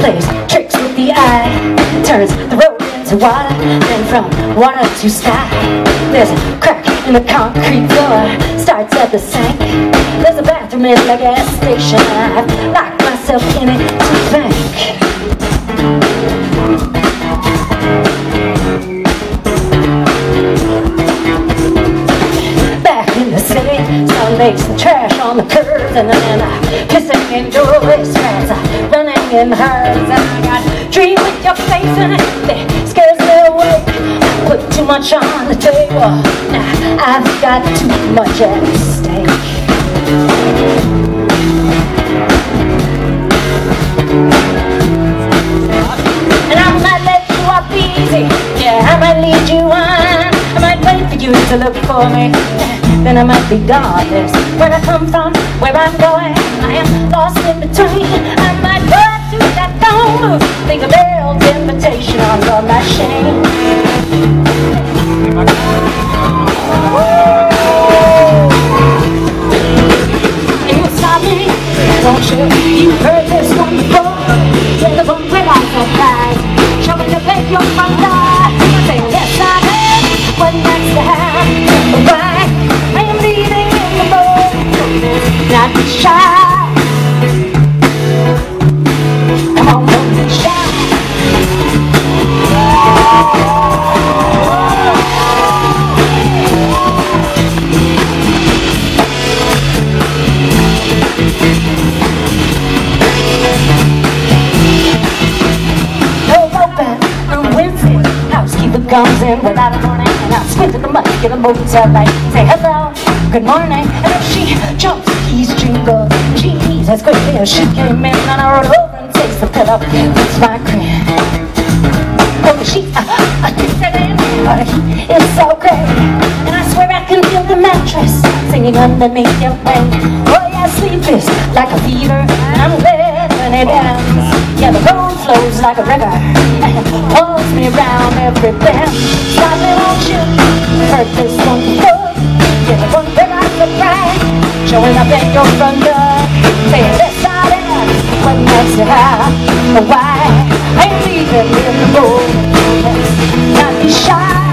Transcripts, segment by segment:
plays tricks with the eye, turns the road into water, then from water to sky. There's a crack in the concrete floor, starts at the sink. There's a bathroom in the gas station. I've locked myself in it to think. Back in the city, sun makes the trash on the curves, and then I pissing in doorways, fans running in herds, and I got dream with your face in it, scares me away. Put too much on the table, now I've got too much at stake. And I might let you off easy. Yeah, I might lead you on. I might wait for you to look for me. Then I might be godless. Where I come from, where I'm going, I am lost in between. I might go phone think a mailed invitation on your machine. And you stop me, don't you? You heard this one before. Yeah, the one where I surprise. Show me to beg your front door. Say yes, I am. What next to have? Why? I am leaving in the morning. Not shy. Without a warning, and I squint at the mic in a motel light. Say hello, good morning, and then she jumps, keys jingle. She leaves as quickly as she came in, and I roll over and takes the pillow. It's my cream. Oh, the sheets, uh, uh, set in, is so great, and I swear I can feel the mattress singing underneath your wing. Oh yeah, sleep is like a fever, and I'm when it ends. Yeah, the road flows like a river pulls me around every bend. Stop me, won't you? This one before. Yeah, the one where I surprise, showing up at your front door, saying this I am, what next to have, why I'm leaving in the morning. Not be shy.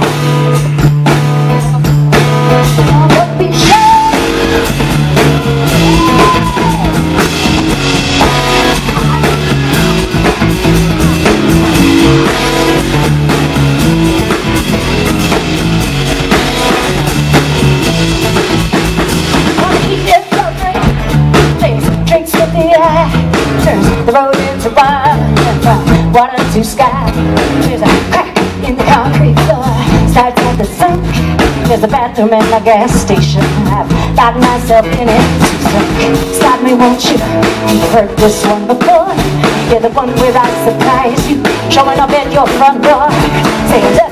Water to sky. There's a crack in the concrete floor, starts at the sink. There's a bathroom and a gas station. I've got myself in it to sink. Stop me, won't you? You've heard this one before. You're the one where I surprise you, showing up at your front door, saying,